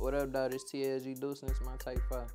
What up, dog? It's TLG Deuce and it's my Take 4.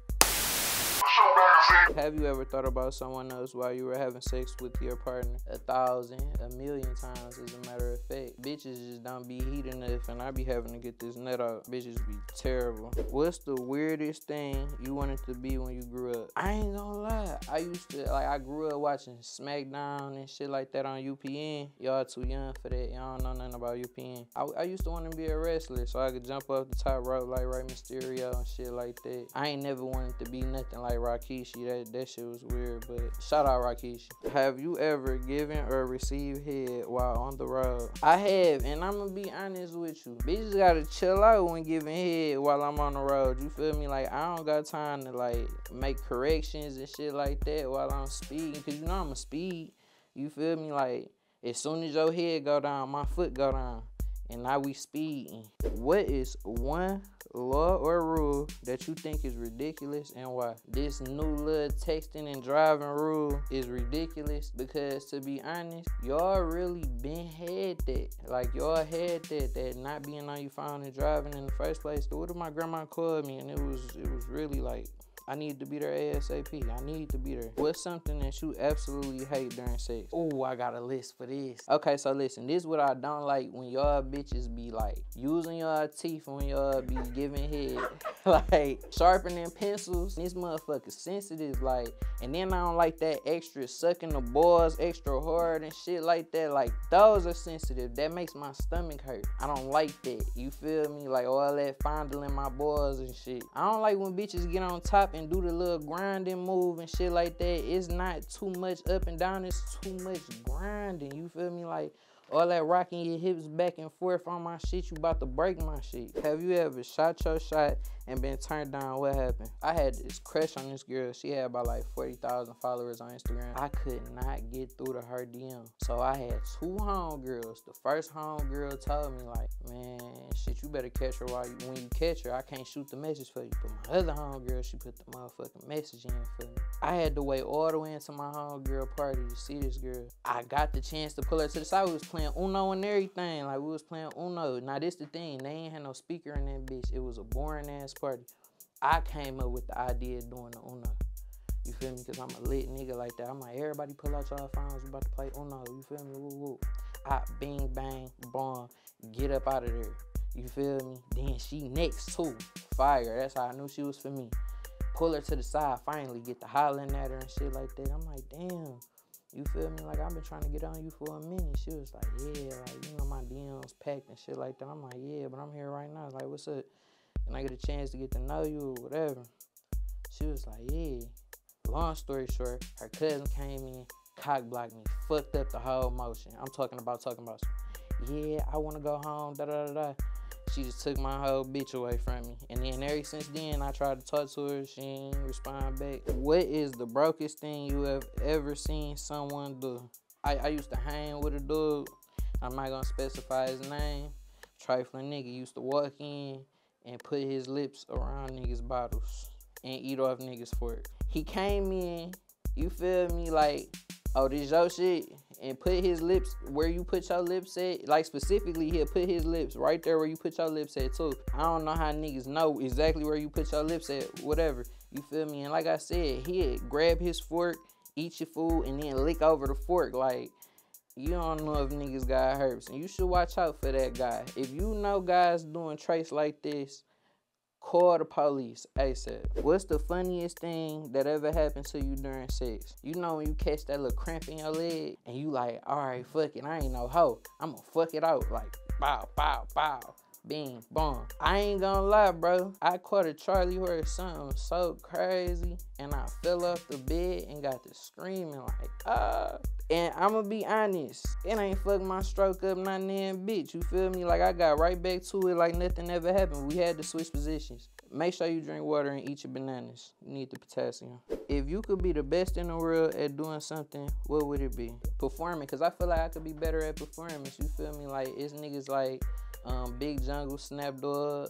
Have you ever thought about someone else while you were having sex with your partner? A thousand, a million times, as a matter of fact. Bitches just don't be heat enough, and I be having to get this nut out. Bitches be terrible. What's the weirdest thing you wanted to be when you grew up? I ain't gonna lie. I used to, like, I grew up watching SmackDown and shit like that on UPN. Y'all too young for that. Y'all don't know nothing about UPN. I, I used to want to be a wrestler so I could jump off the top rope like Rey Mysterio and shit like that. I ain't never wanted to be nothing like Rikishi. That that shit was weird, but shout out Rikishi. Have you ever given or received head while on the road? I and I'm gonna be honest with you. Bitches gotta chill out when giving head while I'm on the road. You feel me? Like I don't got time to like make corrections and shit like that while I'm speeding, cause you know I'm a speed. You feel me? Like as soon as your head go down, my foot go down, and now we speeding. What is one law or rule that you think is ridiculous and why? This new little texting and driving rule is ridiculous because to be honest, y'all really been had that. Like y'all had that that not being on your phone and driving in the first place. What if my grandma called me and it was it was really like I need to be there ASAP. I need to be there. What's something that you absolutely hate during sex? Oh, I got a list for this. Okay, so listen, this is what I don't like when y'all bitches be like using y'all teeth when y'all be giving head. like sharpening pencils. This motherfucker sensitive, like, and then I don't like that extra sucking the balls extra hard and shit like that. Like those are sensitive. That makes my stomach hurt. I don't like that. You feel me? Like all that fondling my balls and shit. I don't like when bitches get on top and do the little grinding move and shit like that. It's not too much up and down, it's too much grinding. You feel me? Like all that rocking your hips back and forth on my shit, you about to break my shit. Have you ever shot your shot and been turned down? What happened? I had this crush on this girl. She had about like 40,000 followers on Instagram. I could not get through to her DM. So I had two homegirls. The first homegirl told me like, man, shit, you better catch her while you, when you catch her, I can't shoot the message for you. But my other homegirl, she put the motherfucking message in for me. I had to wait all the way into my homegirl party to see this girl. I got the chance to pull her to the side. We was playing Uno and everything. Like we was playing Uno. Now this the thing, they ain't had no speaker in that bitch. It was a boring ass party. I came up with the idea of doing the Uno. You feel me? Cause I'm a lit nigga like that. I'm like, everybody pull out y'all phones. We about to play Uno. You feel me? Woo woo. I bing bang bomb. Get up out of there. You feel me? Then she next too. Fire. That's how I knew she was for me. Pull her to the side. Finally get the hollering at her and shit like that. I'm like, damn. You feel me? Like I've been trying to get on you for a minute. She was like, yeah, like you know my DMs packed and shit like that. I'm like, yeah, but I'm here right now. Like, what's up? And I get a chance to get to know you or whatever. She was like, yeah. Long story short, her cousin came in, cock blocked me, fucked up the whole motion. I'm talking about talking about. Yeah, I want to go home. Da da da da. She just took my whole bitch away from me. And then ever since then, I tried to talk to her. She ain't respond back. What is the brokest thing you have ever seen someone do? I, I used to hang with a dude. I'm not gonna specify his name. Trifling nigga used to walk in and put his lips around niggas' bottles and eat off niggas' fork. He came in, you feel me, like, oh, this your shit? And put his lips where you put your lips at. Like, specifically, he'll put his lips right there where you put your lips at, too. I don't know how niggas know exactly where you put your lips at, whatever. You feel me? And like I said, he'll grab his fork, eat your food, and then lick over the fork. Like, you don't know if niggas got herpes. And you should watch out for that guy. If you know guys doing traits like this, call the police ASAP. What's the funniest thing that ever happened to you during sex? You know when you catch that little cramp in your leg and you like, all right, fuck it, I ain't no hoe. I'm gonna fuck it out. Like, bow, bow, bow. Bing, boom. I ain't gonna lie, bro. I caught a Charlie horse something so crazy, and I fell off the bed and got to screaming like, ah. And I'ma be honest, it ain't fuck my stroke up, not damn bitch. You feel me? Like I got right back to it like nothing ever happened. We had to switch positions. Make sure you drink water and eat your bananas. You need the potassium. If you could be the best in the world at doing something, what would it be? Performing, cause I feel like I could be better at performance. You feel me? Like it's niggas like um, Big Jungle, Snap Dog,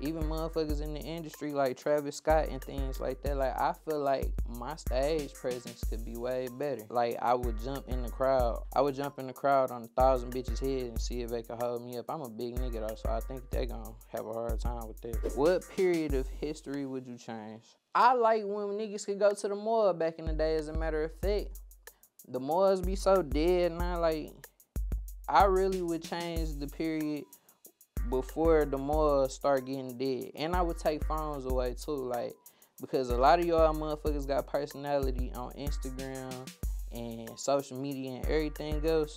even motherfuckers in the industry like Travis Scott and things like that. Like I feel like my stage presence could be way better. Like I would jump in the crowd. I would jump in the crowd on a thousand bitches' head and see if they could hold me up. I'm a big nigga though, so I think they gonna have a hard time with that. What period of history would you change? I like when niggas could go to the mall back in the day. As a matter of fact, the malls be so dead now. Like I really would change the period before the malls start getting dead. And I would take phones away too, like because a lot of y'all motherfuckers got personality on Instagram and social media and everything else.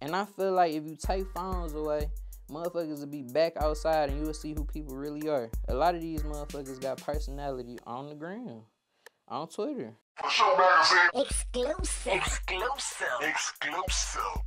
And I feel like if you take phones away, motherfuckers will be back outside and you will see who people really are. A lot of these motherfuckers got personality on the ground, on Twitter. 4sho, magazine. Exclusive. Exclusive. Exclusive.